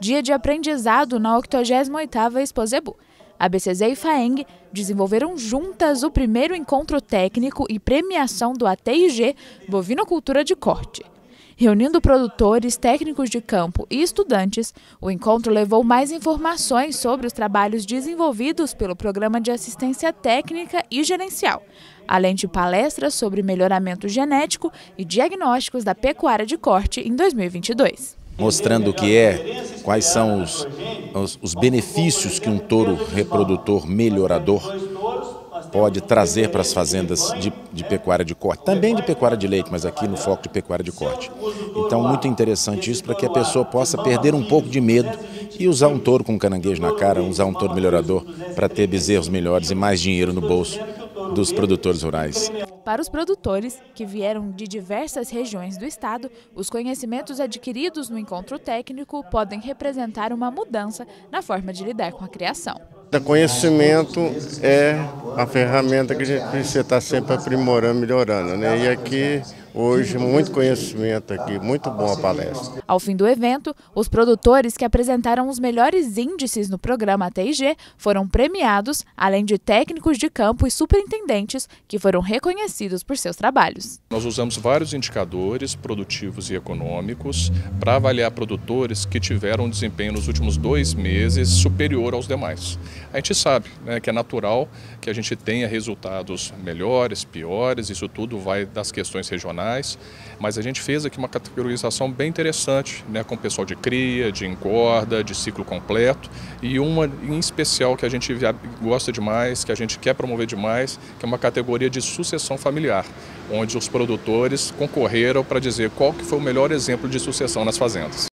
dia de aprendizado na 88ª Exposebu. A BCZ e FAENG desenvolveram juntas o primeiro encontro técnico e premiação do ATIG Bovinocultura de Corte. Reunindo produtores, técnicos de campo e estudantes, o encontro levou mais informações sobre os trabalhos desenvolvidos pelo Programa de Assistência Técnica e Gerencial, além de palestras sobre melhoramento genético e diagnósticos da pecuária de corte em 2022. Mostrando o que é, quais são os, os, os benefícios que um touro reprodutor melhorador pode trazer para as fazendas de, de, pecuária de corte, também de pecuária de leite, mas aqui no foco de pecuária de corte. Então, muito interessante isso para que a pessoa possa perder um pouco de medo e usar um touro com caranguejo na cara, usar um touro melhorador para ter bezerros melhores e mais dinheiro no bolso dos produtores rurais. Para os produtores, que vieram de diversas regiões do estado, os conhecimentos adquiridos no encontro técnico podem representar uma mudança na forma de lidar com a criação. O conhecimento é a ferramenta que a gente precisa estar sempre aprimorando, melhorando. Né? E aqui Hoje, muito conhecimento aqui, muito boa palestra. Ao fim do evento, os produtores que apresentaram os melhores índices no programa TIG foram premiados, além de técnicos de campo e superintendentes que foram reconhecidos por seus trabalhos. Nós usamos vários indicadores produtivos e econômicos para avaliar produtores que tiveram um desempenho nos últimos dois meses superior aos demais. A gente sabe né, que é natural que a gente tenha resultados melhores, piores, isso tudo vai das questões regionais mas a gente fez aqui uma categorização bem interessante, né, com o pessoal de cria, de engorda, de ciclo completo e uma em especial que a gente gosta demais, que a gente quer promover demais, que é uma categoria de sucessão familiar, onde os produtores concorreram para dizer qual que foi o melhor exemplo de sucessão nas fazendas.